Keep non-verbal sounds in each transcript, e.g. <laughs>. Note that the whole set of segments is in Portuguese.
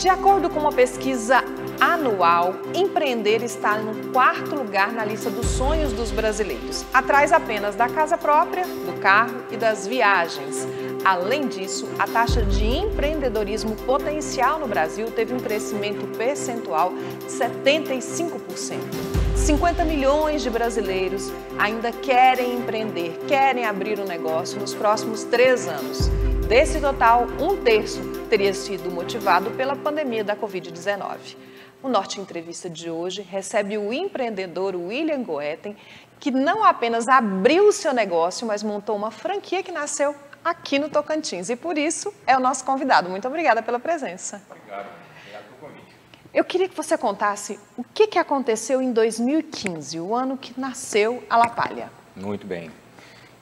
De acordo com uma pesquisa anual, empreender está no quarto lugar na lista dos sonhos dos brasileiros, atrás apenas da casa própria, do carro e das viagens. Além disso, a taxa de empreendedorismo potencial no Brasil teve um crescimento percentual de 75%. 50 milhões de brasileiros ainda querem empreender, querem abrir um negócio nos próximos três anos. Desse total, um terço teria sido motivado pela pandemia da Covid-19. O Norte Entrevista de hoje recebe o empreendedor William Goetten, que não apenas abriu o seu negócio, mas montou uma franquia que nasceu aqui no Tocantins. E por isso é o nosso convidado. Muito obrigada pela presença. Obrigado. Obrigado pelo convite. Eu queria que você contasse o que, que aconteceu em 2015, o ano que nasceu a La Palha. Muito bem.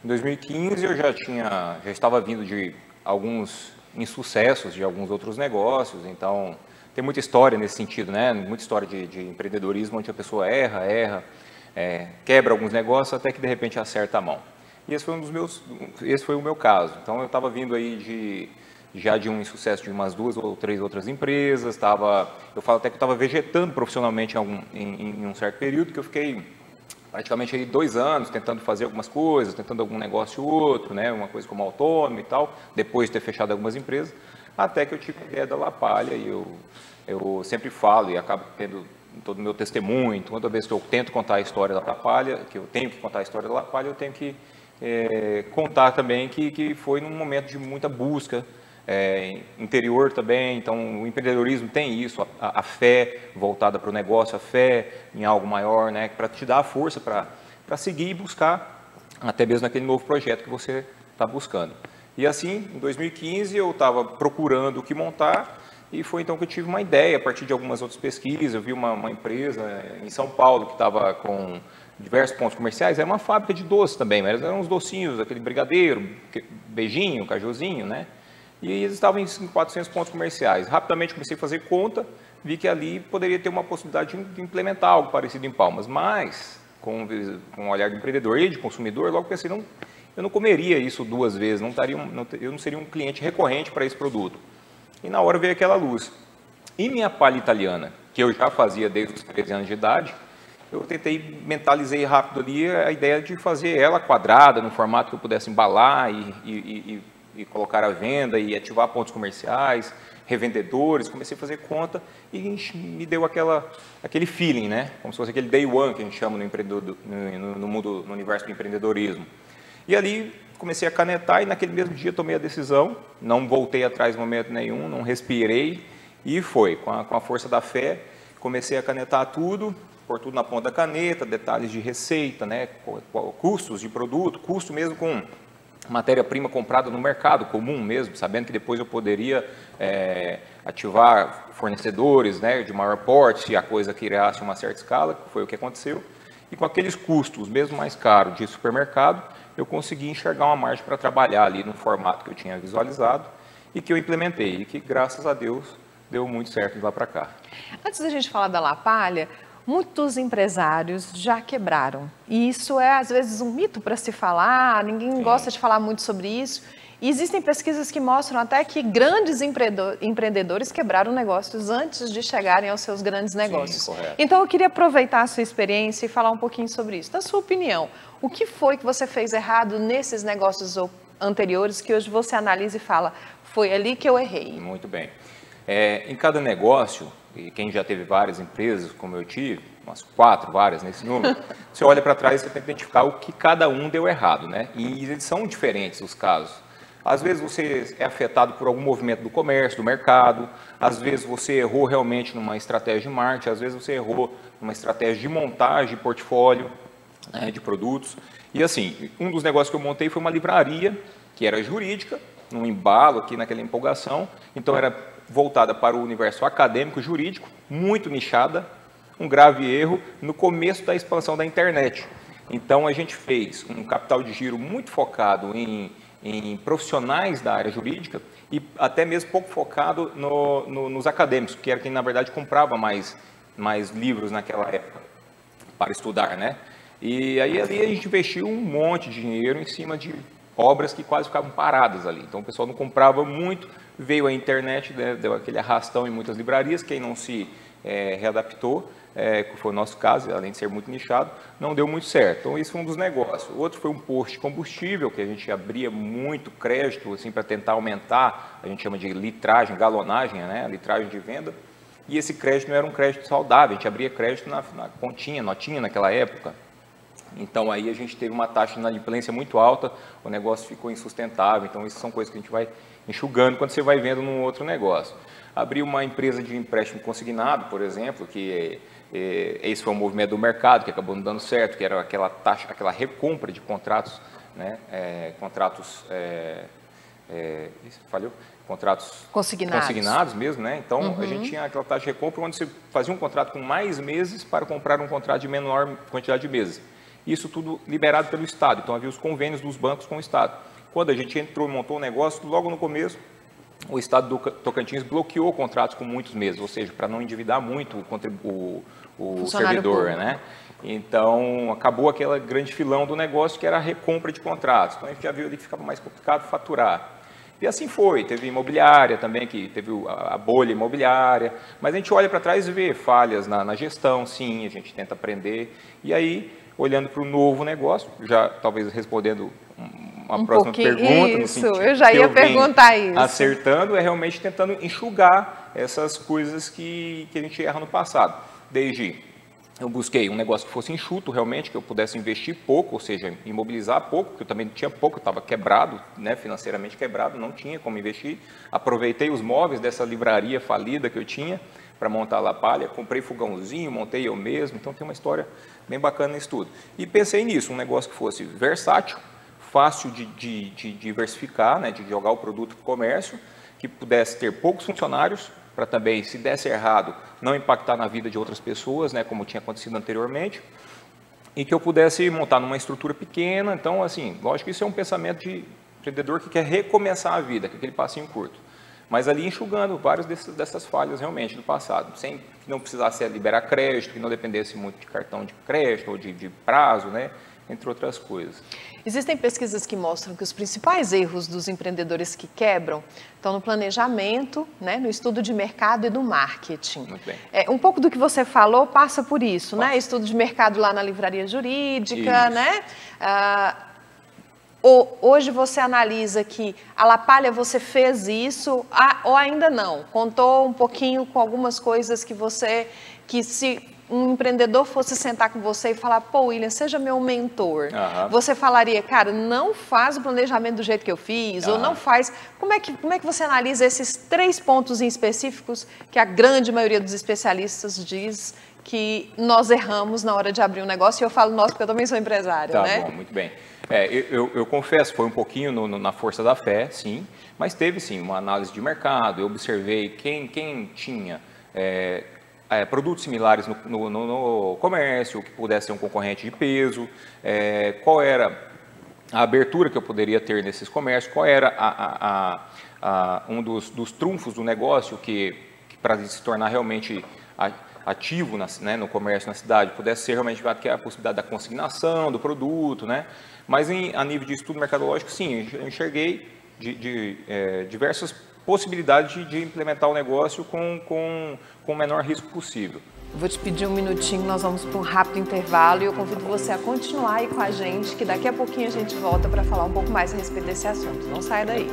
Em 2015 eu já tinha, já estava vindo de alguns insucessos de alguns outros negócios, então tem muita história nesse sentido, né? Muita história de, de empreendedorismo onde a pessoa erra, erra, é, quebra alguns negócios até que de repente acerta a mão. E esse foi um dos meus, esse foi o meu caso. Então eu estava vindo aí de já de um insucesso de umas duas ou três outras empresas, estava, eu falo até que eu estava vegetando profissionalmente em, algum, em, em, um certo período que eu fiquei praticamente aí dois anos tentando fazer algumas coisas, tentando algum negócio ou outro, né, uma coisa como autônomo e tal, depois de ter fechado algumas empresas, até que eu tive a ideia da La Palha e eu, eu sempre falo e acabo tendo todo o meu testemunho, toda vez que eu tento contar a história da La Palha, que eu tenho que contar a história da La Palha, eu tenho que é, contar também que, que foi num momento de muita busca, é, interior também, então o empreendedorismo tem isso, a, a fé voltada para o negócio, a fé em algo maior, né, para te dar a força para seguir e buscar até mesmo naquele novo projeto que você está buscando. E assim, em 2015 eu estava procurando o que montar e foi então que eu tive uma ideia a partir de algumas outras pesquisas. Eu vi uma, uma empresa em São Paulo que estava com diversos pontos comerciais, era uma fábrica de doces também, mas eram uns docinhos, aquele brigadeiro, beijinho, cajuzinho, né? E eles estavam em 400 pontos comerciais. Rapidamente comecei a fazer conta, vi que ali poderia ter uma possibilidade de implementar algo parecido em Palmas, mas com, um olhar de empreendedor e de consumidor, logo pensei, não, eu não comeria isso duas vezes, não taria, não, eu não seria um cliente recorrente para esse produto. E na hora veio aquela luz. E minha palha italiana, que eu já fazia desde os 13 anos de idade, eu tentei, mentalizei rápido ali a ideia de fazer ela quadrada, no formato que eu pudesse embalar e, e, e, e colocar à venda e ativar pontos comerciais, revendedores, comecei a fazer conta e me deu aquela, aquele feeling, né? Como se fosse aquele day one que a gente chama no, no, no mundo, no universo do empreendedorismo. E ali comecei a canetar e naquele mesmo dia tomei a decisão, não voltei atrás em momento nenhum, não respirei e foi, com a, com a força da fé, comecei a canetar tudo, pôr tudo na ponta da caneta, detalhes de receita, né, custos de produto, custo mesmo com matéria-prima comprada no mercado comum mesmo, sabendo que depois eu poderia é, ativar fornecedores né, de maior porte se a coisa criasse uma certa escala, que foi o que aconteceu. E com aqueles custos, mesmo mais caros, de supermercado, eu consegui enxergar uma margem para trabalhar ali no formato que eu tinha visualizado e que eu implementei, e que, graças a Deus, deu muito certo de lá para cá. Antes da gente falar da La Palha, muitos empresários já quebraram. E isso é, às vezes, um mito para se falar, ninguém Sim. gosta de falar muito sobre isso. E existem pesquisas que mostram até que grandes empreendedores quebraram negócios antes de chegarem aos seus grandes negócios. Sim, então, eu queria aproveitar a sua experiência e falar um pouquinho sobre isso. Da sua opinião, o que foi que você fez errado nesses negócios anteriores que hoje você analisa e fala, foi ali que eu errei? Muito bem. É, em cada negócio, e quem já teve várias empresas, como eu tive, umas quatro, várias nesse número, <laughs> você olha para trás e você tem que identificar o que cada um deu errado, né? E eles são diferentes os casos. Às vezes você é afetado por algum movimento do comércio, do mercado, às vezes você errou realmente numa estratégia de marketing, às vezes você errou numa estratégia de montagem de portfólio né, de produtos. E assim, um dos negócios que eu montei foi uma livraria, que era jurídica, num embalo aqui naquela empolgação, então era voltada para o universo acadêmico jurídico, muito nichada, um grave erro no começo da expansão da internet. Então a gente fez um capital de giro muito focado em, em profissionais da área jurídica e até mesmo pouco focado no, no, nos acadêmicos, que era quem na verdade comprava mais, mais livros naquela época para estudar, né? E aí ali a gente investiu um monte de dinheiro em cima de obras que quase ficavam paradas ali. Então o pessoal não comprava muito, veio a internet, né, deu aquele arrastão em muitas livrarias, quem não se é, readaptou, é, que foi o nosso caso, além de ser muito nichado, não deu muito certo. Então, esse foi um dos negócios. O outro foi um posto de combustível, que a gente abria muito crédito, assim, para tentar aumentar, a gente chama de litragem, galonagem, né, litragem de venda, e esse crédito não era um crédito saudável, a gente abria crédito na, na continha, notinha naquela época. Então, aí a gente teve uma taxa de inadimplência muito alta, o negócio ficou insustentável, então, isso são coisas que a gente vai enxugando quando você vai vendo num outro negócio. Abrir uma empresa de empréstimo consignado, por exemplo, que é é, esse foi um movimento do mercado que acabou não dando certo, que era aquela taxa, aquela recompra de contratos, né, é, contratos, é, é, falhou? Contratos consignados. consignados mesmo, né? Então uhum. a gente tinha aquela taxa de recompra onde você fazia um contrato com mais meses para comprar um contrato de menor quantidade de meses. Isso tudo liberado pelo Estado. Então havia os convênios dos bancos com o Estado. Quando a gente entrou e montou o negócio, logo no começo o Estado do Tocantins bloqueou contratos com muitos meses, ou seja, para não endividar muito o, o, o servidor, público. né? Então, acabou aquele grande filão do negócio que era a recompra de contratos. Então, a gente já viu ali que ficava mais complicado faturar. E assim foi, teve imobiliária também, que teve a bolha imobiliária, mas a gente olha para trás e vê falhas na, na, gestão, sim, a gente tenta aprender. E aí, olhando para o novo negócio, já talvez respondendo uma um próxima pergunta. Isso, eu já ia eu perguntar isso. Acertando é realmente tentando enxugar essas coisas que, que a gente erra no passado. Desde eu busquei um negócio que fosse enxuto realmente, que eu pudesse investir pouco, ou seja, imobilizar pouco, porque eu também tinha pouco, estava quebrado, né, financeiramente quebrado, não tinha como investir. Aproveitei os móveis dessa livraria falida que eu tinha para montar a La Palha, comprei fogãozinho, montei eu mesmo, então tem uma história bem bacana nisso tudo. E pensei nisso, um negócio que fosse versátil, fácil de, de, de diversificar, né, de jogar o produto para o comércio, que pudesse ter poucos funcionários, para também, se desse errado, não impactar na vida de outras pessoas, né, como tinha acontecido anteriormente, e que eu pudesse montar numa estrutura pequena. Então, assim, lógico que isso é um pensamento de empreendedor que quer recomeçar a vida, com aquele passinho curto. Mas ali enxugando várias dessas, dessas falhas realmente do passado, sem que não precisasse liberar crédito, que não dependesse muito de cartão de crédito ou de, de prazo, né? entre outras coisas. Existem pesquisas que mostram que os principais erros dos empreendedores que quebram estão no planejamento, né, no estudo de mercado e no marketing. Muito bem. É, um pouco do que você falou passa por isso, né? Estudo de mercado lá na livraria jurídica, isso. né? Ah, hoje você analisa que a Lapalha você fez isso ou ainda não? Contou um pouquinho com algumas coisas que você que se um empreendedor fosse sentar com você e falar, pô, William, seja meu mentor, uhum. você falaria, cara, não faz o planejamento do jeito que eu fiz, uhum. ou não faz. Como é, que, como é que você analisa esses três pontos em específicos que a grande maioria dos especialistas diz que nós erramos na hora de abrir um negócio? E eu falo nós porque eu também sou empresário, tá né? Bom, muito bem. É, eu, eu, eu, confesso, foi um pouquinho no, no, na força da fé, sim, mas teve sim uma análise de mercado, eu observei quem, quem tinha. É, é, produtos similares no, no, comércio, que pudesse ser um concorrente de peso, é, qual era a abertura que eu poderia ter nesses comércios, qual era a, a, a, um dos, dos, trunfos do negócio que, que para se tornar realmente ativo na, né, no comércio na cidade, pudesse ser realmente que é a possibilidade da consignação do produto, né? Mas em, a nível de estudo mercadológico, sim, eu enxerguei de, de é, diversas possibilidade de, de implementar o negócio com, com, com o menor risco possível. Vou te pedir um minutinho, nós vamos para um rápido intervalo e eu convido você a continuar aí com a gente, que daqui a pouquinho a gente volta para falar um pouco mais a respeito desse assunto. Não saia daí.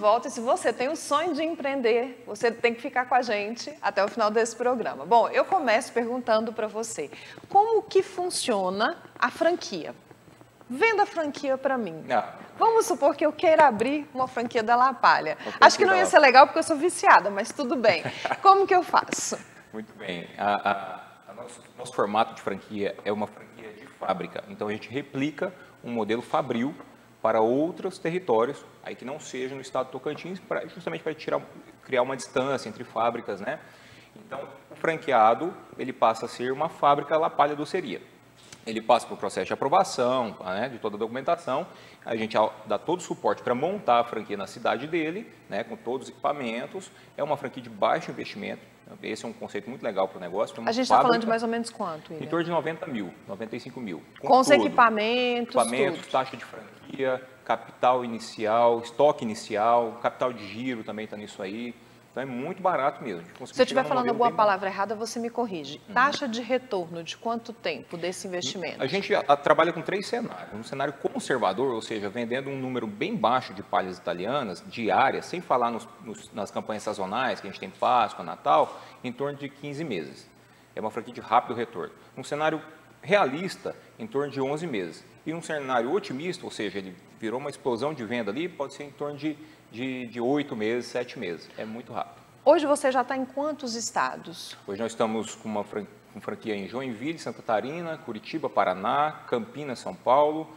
Volta e se você tem o sonho de empreender, você tem que ficar com a gente até o final desse programa. Bom, eu começo perguntando para você, como que funciona a franquia? Venda a franquia para mim. Ah. Vamos supor que eu queira abrir uma franquia da La Palha. Acho que não ia ser legal porque eu sou viciada, mas tudo bem. <laughs> Como que eu faço? Muito bem. A, a, a nosso, nosso formato de franquia é uma franquia de fábrica. Então a gente replica um modelo fabril para outros territórios, aí que não seja no estado do Tocantins, pra, justamente para tirar, criar uma distância entre fábricas, né? Então, o franqueado, ele passa a ser uma fábrica La Palha Doceria. Ele passa por processo de aprovação, né, de toda a documentação, a gente dá todo o suporte para montar a franquia na cidade dele, né, com todos os equipamentos. É uma franquia de baixo investimento. Esse é um conceito muito legal para o negócio. A gente está falando de mais ou menos quanto? Em torno de 90 mil, 95 mil. Com, com os equipamentos, Equipamentos, tudo. taxa de franquia, capital inicial, estoque inicial, capital de giro também está nisso aí. Então é muito barato mesmo. Se eu estiver falando alguma palavra errada, você me corrige. Uhum. Taxa de retorno de quanto tempo desse investimento? A gente a, a, trabalha com três cenários. Um cenário conservador, ou seja, vendendo um número bem baixo de palhas italianas diárias, sem falar nos, nos, nas campanhas sazonais, que a gente tem Páscoa, Natal, em torno de 15 meses. É uma franquia de rápido retorno. Um cenário realista, em torno de 11 meses. E um cenário otimista, ou seja, ele virou uma explosão de venda ali, pode ser em torno de de, de 8 meses, 7 meses. É muito rápido. Hoje você já está em quantos estados? Hoje nós estamos com uma franquia em Joinville, Santa Catarina, Curitiba, Paraná, Campinas, São Paulo,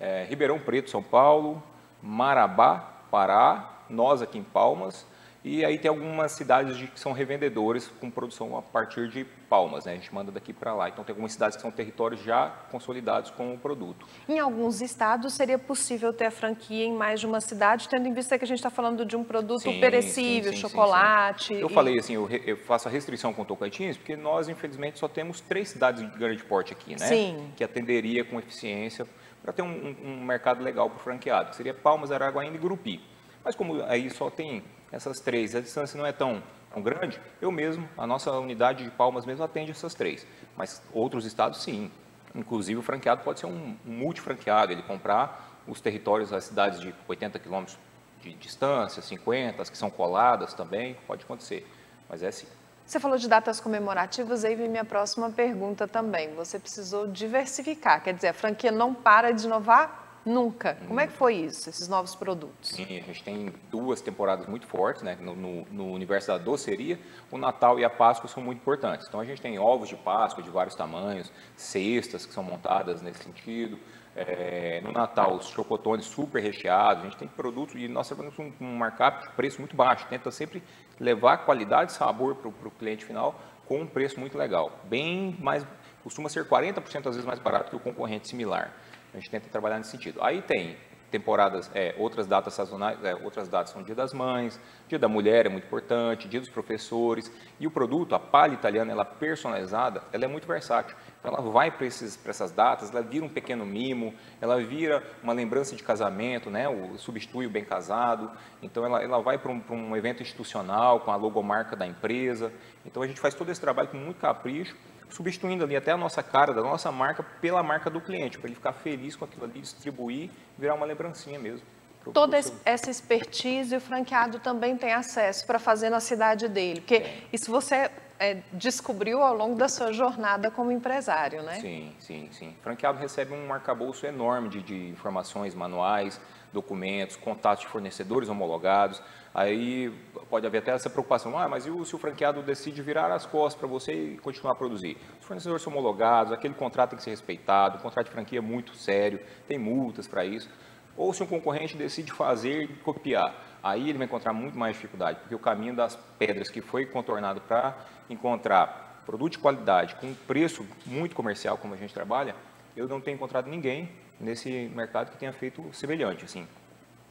é, Ribeirão Preto, São Paulo, Marabá, Pará, nós aqui em Palmas, e aí tem algumas cidades de, que são revendedores com produção a partir de palmas, né? A gente manda daqui para lá. Então tem algumas cidades que são territórios já consolidados com o produto. Em alguns estados seria possível ter a franquia em mais de uma cidade, tendo em vista que a gente está falando de um produto sim, perecível, sim, sim, chocolate. Eu e... falei assim, eu, eu, faço a restrição com o Tocantins, porque nós infelizmente só temos três cidades de grande porte aqui, né? Sim. Que atenderia com eficiência para ter um, um, mercado legal para o franqueado, que seria Palmas, Araguaína e Grupi. Mas como aí só tem essas três, a distância não é tão, tão grande, eu mesmo, a nossa unidade de Palmas mesmo atende essas três. Mas outros estados, sim. Inclusive, o franqueado pode ser um, multifranqueado, ele comprar os territórios das cidades de 80 quilômetros de distância, 50, as que são coladas também, pode acontecer. Mas é sim. Você falou de datas comemorativas, aí vem minha próxima pergunta também. Você precisou diversificar, quer dizer, a franquia não para de inovar Nunca. Como é que foi isso, esses novos produtos? Sim, a gente tem duas temporadas muito fortes, né? No, no, no, universo da doceria, o Natal e a Páscoa são muito importantes. Então a gente tem ovos de Páscoa de vários tamanhos, cestas que são montadas nesse sentido. É, no Natal, os chocotones super recheados, a gente tem produtos e nós temos um, um markup de preço muito baixo. Tenta sempre levar qualidade e sabor para o cliente final com um preço muito legal. Bem mais, costuma ser 40% às vezes mais barato que o concorrente similar. A gente tenta trabalhar nesse sentido. Aí tem temporadas, é, outras datas sazonais, é, outras datas são Dia das Mães, Dia da Mulher é muito importante, Dia dos Professores, e o produto, a palha italiana, ela personalizada, ela é muito versátil. Então ela vai para essas datas, ela vira um pequeno mimo, ela vira uma lembrança de casamento, né, o, substitui o bem casado, então ela, ela vai para um, um evento institucional com a logomarca da empresa. Então a gente faz todo esse trabalho com muito capricho, substituindo ali até a nossa cara, da nossa marca, pela marca do cliente, para ele ficar feliz com aquilo ali, distribuir, virar uma lembrancinha mesmo. Toda essa expertise o franqueado também tem acesso para fazer na cidade dele, porque é. isso você é, descobriu ao longo da sua jornada como empresário, né? Sim, sim, sim. O franqueado recebe um arcabouço enorme de, de informações, manuais, documentos, contatos de fornecedores homologados. Aí pode haver até essa preocupação, ah, mas o, se o franqueado decide virar as costas para você e continuar a produzir? Os fornecedores são homologados, aquele contrato tem que ser respeitado, o contrato de franquia é muito sério, tem multas para isso. Ou se um concorrente decide fazer e copiar, aí ele vai encontrar muito mais dificuldade, porque o caminho das pedras que foi contornado para encontrar produto de qualidade com um preço muito comercial, como a gente trabalha, eu não tenho encontrado ninguém nesse mercado que tenha feito semelhante. Assim.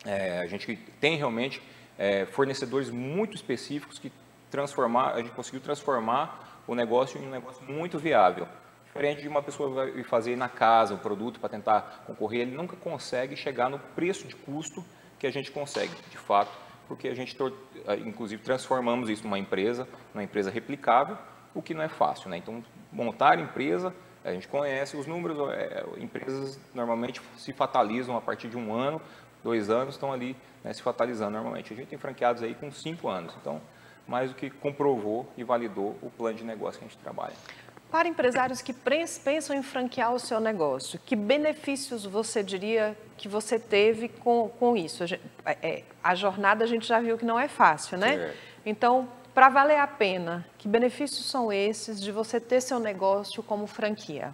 É, a gente tem realmente é, fornecedores muito específicos que transformar, a gente conseguiu transformar o negócio em um negócio muito viável. Diferente de uma pessoa ir fazer na casa o produto para tentar concorrer, ele nunca consegue chegar no preço de custo que a gente consegue, de fato, porque a gente, inclusive, transformamos isso numa empresa, numa empresa replicável, o que não é fácil. Né? Então, montar empresa, a gente conhece os números, é, empresas normalmente se fatalizam a partir de um ano, dois anos, estão ali né, se fatalizando normalmente. A gente tem franqueados aí com cinco anos, então mais do que comprovou e validou o plano de negócio que a gente trabalha. Para empresários que pensam em franquear o seu negócio, que benefícios você diria que você teve com, com isso? A, gente, é, é, a jornada a gente já viu que não é fácil, né? Certo. Então, para valer a pena, que benefícios são esses de você ter seu negócio como franquia?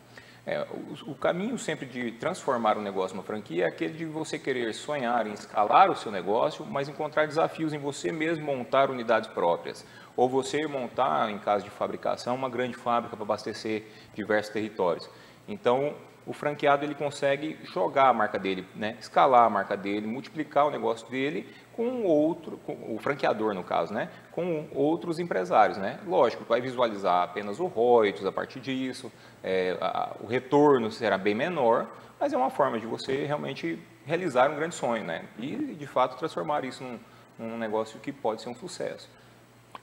É, o, o, caminho sempre de transformar um negócio numa franquia é aquele de você querer sonhar em escalar o seu negócio, mas encontrar desafios em você mesmo montar unidades próprias. ou você montar, em caso de fabricação, uma grande fábrica para abastecer diversos territórios. Então, o franqueado ele consegue jogar a marca dele, né? escalar a marca dele, multiplicar o negócio dele com outro, com o franqueador no caso, né? com outros empresários. Né? Lógico, vai visualizar apenas o royalties a partir disso, é, a, o retorno será bem menor, mas é uma forma de você realmente realizar um grande sonho né? e, de fato, transformar isso num, num negócio que pode ser um sucesso.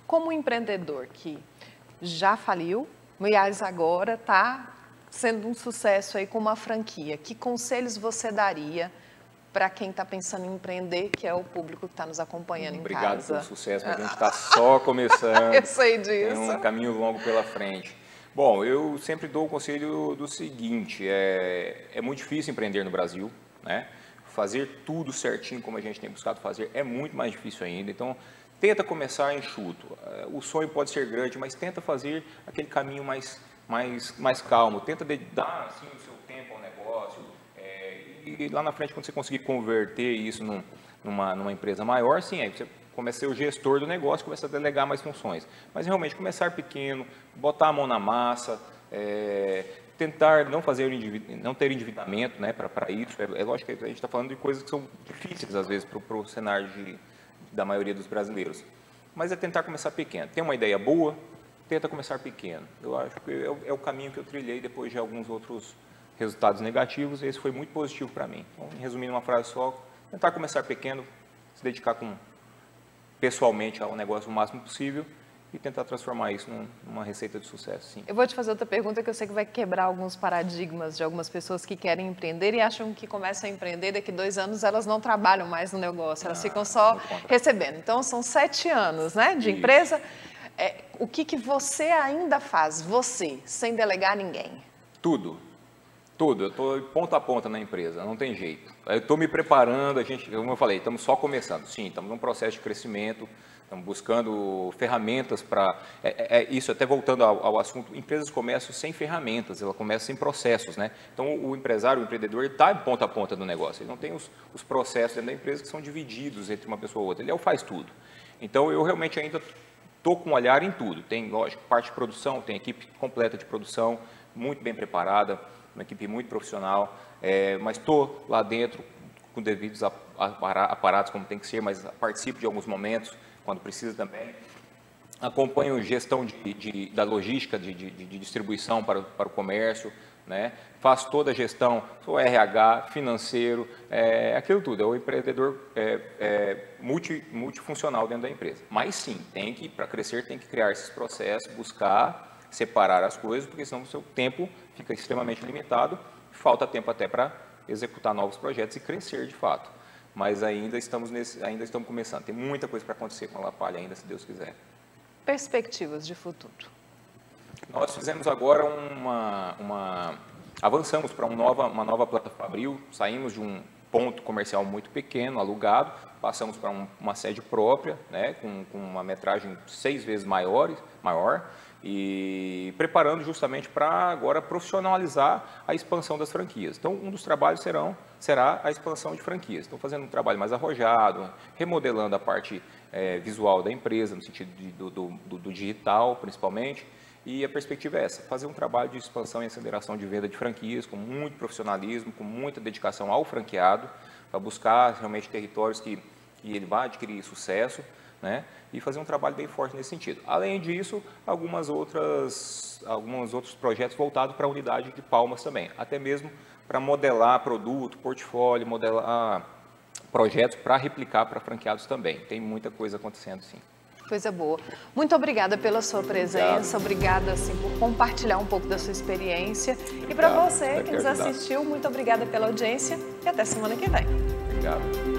Como empreendedor que já faliu, mas agora está sendo um sucesso aí com uma franquia, que conselhos você daria para quem está pensando em empreender, que é o público que está nos acompanhando Obrigado em casa? Obrigado pelo sucesso, mas a gente está <laughs> só começando. eu sei disso. Tem um caminho longo pela frente. Bom, eu sempre dou o conselho do seguinte, é, é muito difícil empreender no Brasil, né? Fazer tudo certinho como a gente tem buscado fazer é muito mais difícil ainda, então tenta começar enxuto. O sonho pode ser grande, mas tenta fazer aquele caminho mais mais, mais calmo, tenta dar assim, o seu tempo ao negócio é, e lá na frente quando você conseguir converter isso num, numa, numa empresa maior, sim, aí você começa a ser o gestor do negócio, começa a delegar mais funções. Mas realmente começar pequeno, botar a mão na massa, é, tentar não fazer não ter endividamento né, para isso. É, é, lógico que a gente está falando de coisas que são difíceis às vezes para o cenário de, da maioria dos brasileiros. Mas é tentar começar pequeno. Tem uma ideia boa, tenta começar pequeno. Eu acho que é o, é o caminho que eu trilhei depois de alguns outros resultados negativos, e esse foi muito positivo para mim. Então, resumindo uma frase só, tentar começar pequeno, se dedicar com, pessoalmente ao negócio o máximo possível e tentar transformar isso numa receita de sucesso, sim. Eu vou te fazer outra pergunta que eu sei que vai quebrar alguns paradigmas de algumas pessoas que querem empreender e acham que começam a empreender daqui dois anos elas não trabalham mais no negócio, elas ah, ficam só recebendo. Então são sete anos, né, de isso. empresa. É, o que, que você ainda faz, você, sem delegar ninguém? Tudo. Tudo. Eu estou ponta a ponta na empresa, não tem jeito. Eu estou me preparando, a gente, como eu falei, estamos só começando. Sim, estamos num processo de crescimento, estamos buscando ferramentas para. É, é, é, isso, até voltando ao, ao, assunto, empresas começam sem ferramentas, ela começa sem processos. Né? Então, o empresário, o empreendedor, está em ponta a ponta do negócio. Ele não tem os, os processos dentro da empresa que são divididos entre uma pessoa ou outra. Ele é o faz tudo. Então, eu realmente ainda estou com um olhar em tudo. Tem, lógico, parte de produção, tem equipe completa de produção, muito bem preparada, uma equipe muito profissional, é, mas estou lá dentro com devidos aparatos como tem que ser, mas participo de alguns momentos, quando precisa também. Acompanho gestão de, de, da logística de, de distribuição para, para o comércio, né? Faço toda a gestão, sou RH, financeiro, é, aquilo tudo. É o empreendedor é, é, multi, multifuncional dentro da empresa. Mas sim, tem que, para crescer, tem que criar esses processos, buscar separar as coisas, porque senão o seu tempo fica extremamente limitado, falta tempo até para executar novos projetos e crescer de fato. Mas ainda estamos, nesse, ainda estamos começando. Tem muita coisa para acontecer com a Lapalha ainda, se Deus quiser. Perspectivas de futuro. Nós fizemos agora uma, uma avançamos para uma nova, uma nova planta Fabril, saímos de um ponto comercial muito pequeno, alugado, passamos para um, uma sede própria, né, com, com, uma metragem seis vezes maior, maior e preparando justamente para agora profissionalizar a expansão das franquias. Então, um dos trabalhos serão, será a expansão de franquias. Estão fazendo um trabalho mais arrojado, remodelando a parte é, visual da empresa, no sentido de, do, do, do digital, principalmente, e a perspectiva é essa, fazer um trabalho de expansão e aceleração de venda de franquias com muito profissionalismo, com muita dedicação ao franqueado, para buscar realmente territórios que, que ele vai adquirir sucesso, né? E fazer um trabalho bem forte nesse sentido. Além disso, algumas outras, alguns outros projetos voltados para a unidade de Palmas também, até mesmo para modelar produto, portfólio, modelar projetos para replicar para franqueados também. Tem muita coisa acontecendo, sim. Coisa boa. Muito obrigada pela sua presença, obrigada assim, por compartilhar um pouco da sua experiência. Obrigado. E para você que nos assistiu, muito obrigada pela audiência e até semana que vem. Obrigado.